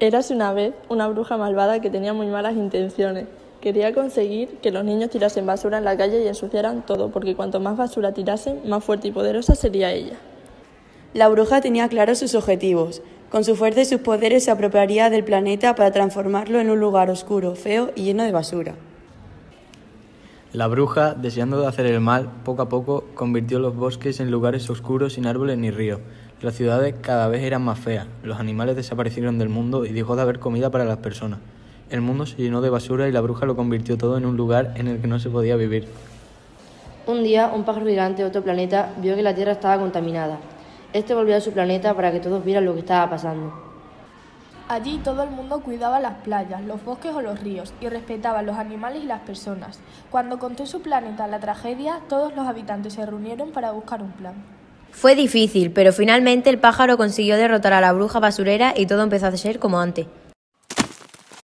Érase una vez una bruja malvada que tenía muy malas intenciones. Quería conseguir que los niños tirasen basura en la calle y ensuciaran todo, porque cuanto más basura tirasen, más fuerte y poderosa sería ella. La bruja tenía claros sus objetivos. Con su fuerza y sus poderes se apropiaría del planeta para transformarlo en un lugar oscuro, feo y lleno de basura. La bruja, deseando hacer el mal, poco a poco convirtió los bosques en lugares oscuros sin árboles ni ríos. Las ciudades cada vez eran más feas, los animales desaparecieron del mundo y dejó de haber comida para las personas. El mundo se llenó de basura y la bruja lo convirtió todo en un lugar en el que no se podía vivir. Un día, un pájaro gigante de otro planeta vio que la Tierra estaba contaminada. Este volvió a su planeta para que todos vieran lo que estaba pasando. Allí todo el mundo cuidaba las playas, los bosques o los ríos y respetaba los animales y las personas. Cuando contó su planeta la tragedia, todos los habitantes se reunieron para buscar un plan. Fue difícil, pero finalmente el pájaro consiguió derrotar a la bruja basurera y todo empezó a ser como antes.